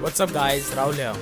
What's up guys, Rahul here.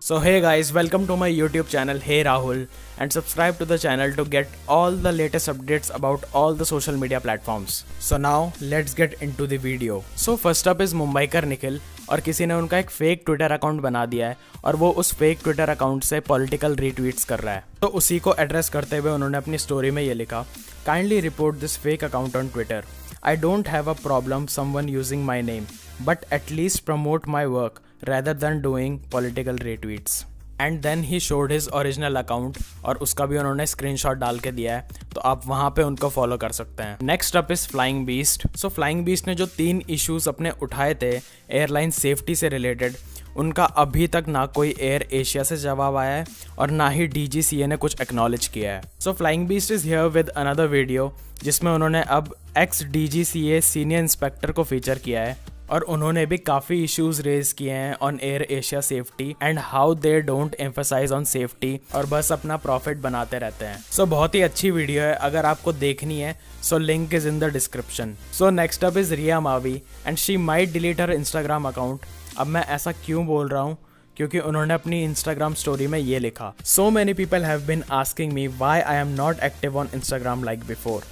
So hey guys, welcome to my YouTube channel Hey Rahul and subscribe to the channel to get all the latest updates about all the social media platforms. So now let's get into the video. So first up is Mumbaikar Nikhil और किसी ने उनका एक fake Twitter account बना दिया है और वो उस फेक ट्विटर अकाउंट से पॉलिटिकल रीट्वीट्स कर रहा है तो उसी को एड्रेस करते हुए उन्होंने अपनी स्टोरी में ये लिखा kindly report this fake account on Twitter I don't have a problem using using my name but at least promote my work rather than doing political retweets. And then he showed his original account और उसका भी उन्होंने screenshot डाल के दिया है तो आप वहाँ पे उनको फॉलो कर सकते हैं next up is Flying Beast so Flying Beast ने जो तीन इशूज अपने उठाए थे एयरलाइन सेफ्टी से रिलेटेड उनका अभी तक ना कोई एयर एशिया से जवाब आया है और ना ही डीजीसीए ने कुछ एक्नॉलेज किया है। So Flying Beast is here with another video जिसमें उन्होंने अब एक्स डी सीनियर इंस्पेक्टर को फीचर किया है। और उन्होंने भी काफ़ी इश्यूज़ रेज किए हैं on Air Asia safety and how they don't emphasise on safety और बस अपना प्रॉफिट बनाते रहते हैं। सो so, बहुत ही अच्छी वीडियो है। अगर आपको देखनी है so link is in the description so next up is Riya Mavi and she might delete her Instagram account अब मैं ऐसा क्यों बोल रहा हूँ? क्योंकि उन्होंने अपनी इंस्टाग्राम स्टोरी में ये लिखा। So many people have been asking me why I am not active on Instagram like before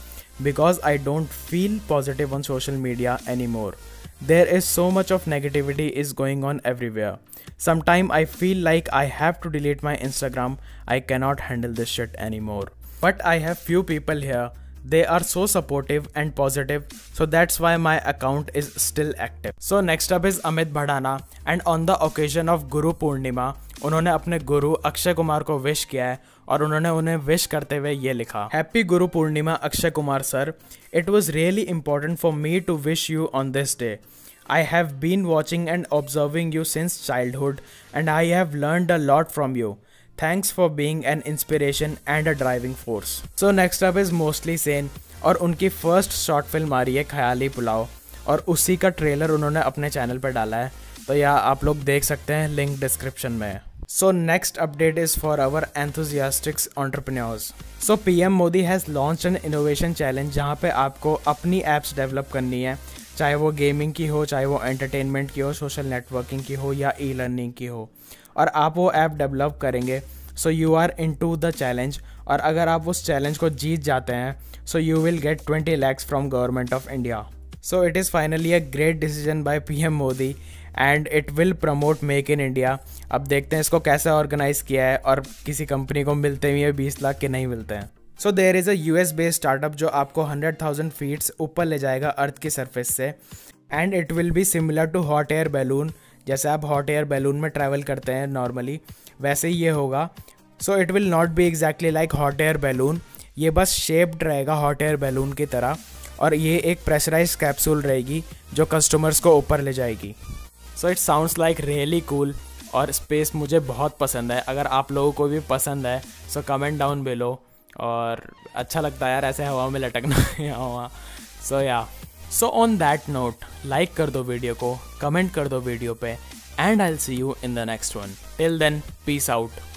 because I don't feel positive on social media any more there is so much of negativity is going on everywhere. Sometime i feel like i have to delete my instagram. I cannot handle this shit anymore. But i have few people here they are so supportive and positive so that's why my account is still active so next up is amit bhadana and on the occasion of guru purnima उन्होंने अपने गुरु अक्षय कुमार को wish किया है और उन्होंने उन्हें wish करते हुए ये लिखा happy Guru Purnima Akshay Kumar sir it was really important for me to wish you on this day I have been watching and observing you since childhood, and I have learned a lot from you. Thanks for being an inspiration and a driving force so next up is Mostly Sane और उनकी first short film आ रही है ख्याली पुलाव और उसी का trailer उन्होंने अपने channel पर डाला है। तो यह आप लोग देख सकते हैं लिंक डिस्क्रिप्शन में so next update is for our enthusiastics entrepreneurs so P M Modi has launch an innovation challenge जहाँ पे आपको अपनी एप्स डेवलप करनी है। चाहे वो गेमिंग की हो, चाहे वो एंटरटेनमेंट की हो सोशल नेटवर्किंग की हो या ई लर्निंग की हो। और आप वो ऐप डेवलप करेंगे so you are into the challenge और अगर आप उस चैलेंज को जीत जाते हैं so you will get twenty lakhs from government of India so it is finally a great decision by P M Modi and it will promote make in India अब देखते हैं इसको कैसे ऑर्गेनाइज किया है, और किसी कंपनी को मिलते हुए बीस लाख के नहीं मिलते हैं। So there is a U S based startup जो आपको हंड्रेड थाउज़ेंड फीट्स ऊपर ले जाएगा अर्थ की सरफेस से and it will be similar to hot air balloon जैसे आप हॉट एयर बैलून में ट्रैवल करते हैं नॉर्मली वैसे ही ये होगा। So it will not be exactly like hot air balloon ये बस शेप्ड रहेगा हॉट एयर बैलून की तरह और ये एक प्रेशराइज कैप्सूल रहेगी जो कस्टमर्स को ऊपर ले जाएगी। So it sounds like really cool और स्पेस मुझे बहुत पसंद है। अगर आप लोगों को भी पसंद है सो कमेंट डाउन बिलो और अच्छा लगता है यार, ऐसे हवा में लटकना हवा so yeah so on that note like कर दो वीडियो को कमेंट कर दो वीडियो पे and I see you in the next one till then peace out